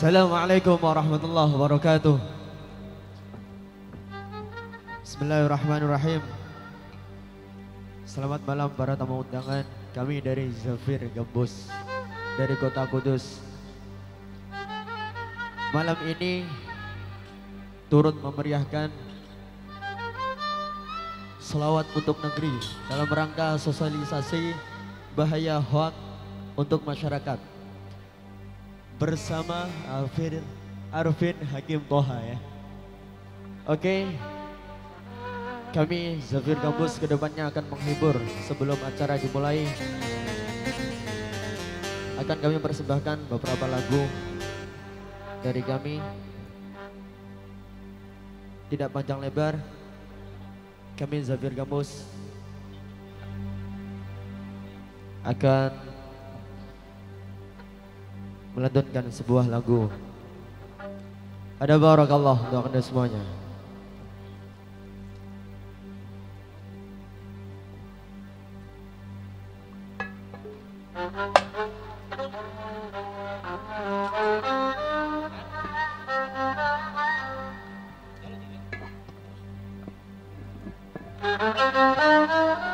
Assalamualaikum warahmatullahi wabarakatuh. Bismillahirrahmanirrahim. Selamat malam para tamu undangan. Kami dari Zafir Gembus dari Kota Kudus. Malam ini turut memeriahkan selawat untuk negeri dalam rangka sosialisasi bahaya hoak untuk masyarakat bersama Arvin, Arvin Hakim Toha ya. Oke, kami Zafir Kampus ke depannya akan menghibur sebelum acara dimulai. Akan kami persembahkan beberapa lagu dari kami. Tidak panjang lebar, kami Zafir Kampus akan melantunkan sebuah lagu. Ada barakallah untuk anda semuanya.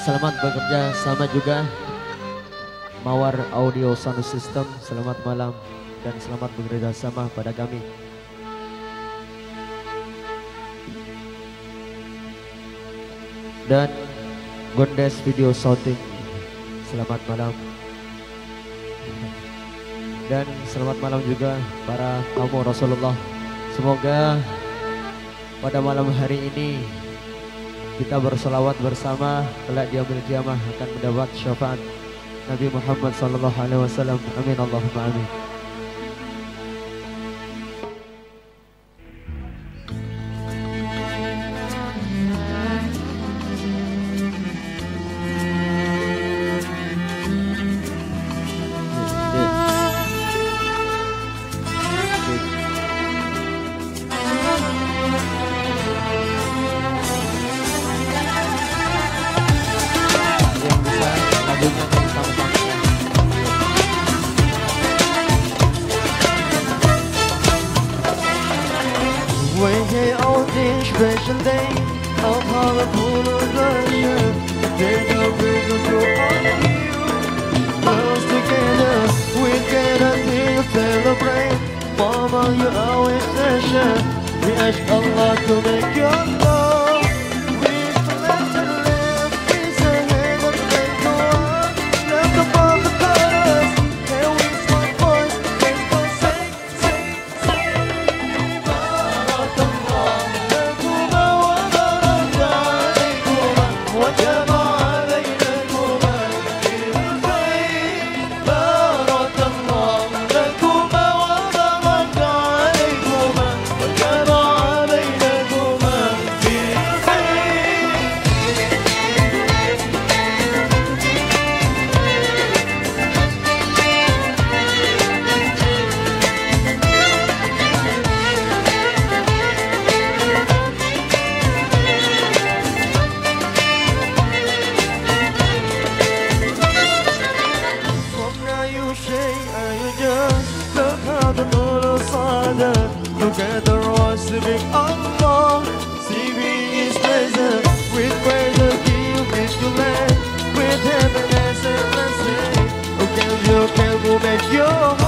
Selamat bekerja sama juga Mawar Audio Sound System. Selamat malam dan selamat bekerja sama pada kami. Dan Gondes Video Shooting. Selamat malam. Dan selamat malam juga para tamu Rasulullah. Semoga pada malam hari ini kita bersolawat bersama kelak di yaumil kiamah akan mendapat syafaat Nabi Muhammad sallallahu alaihi wasallam. Amin Allahumma amin. Oh. together Together was the big unknown Singing is present With praise the king with the land With heaven as a blessing. Oh can you, can you make your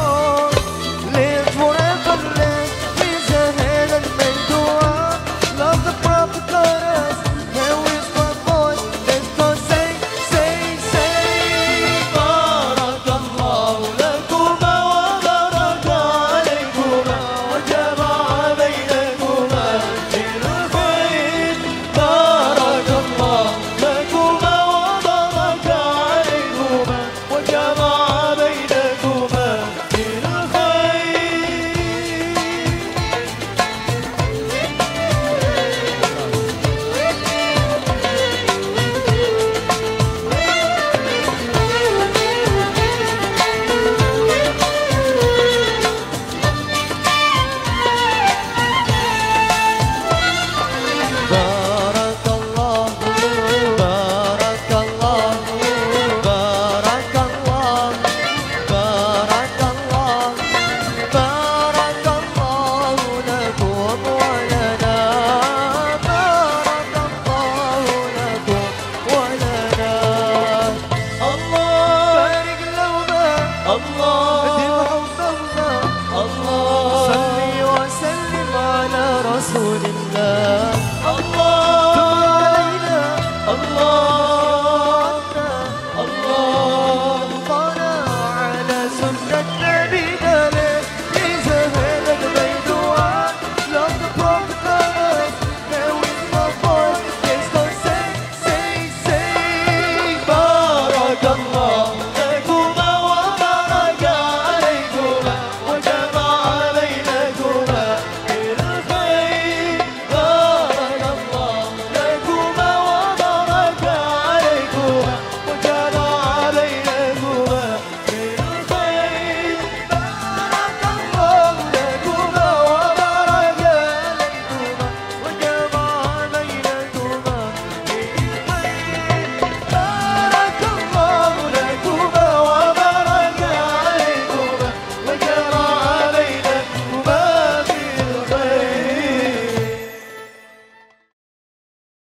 لله. الله. لا الله.